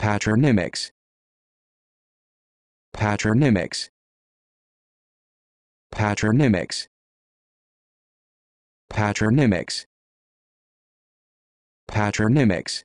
patronymics. Patronymics. Patronymics. Patronymics. Patronymics.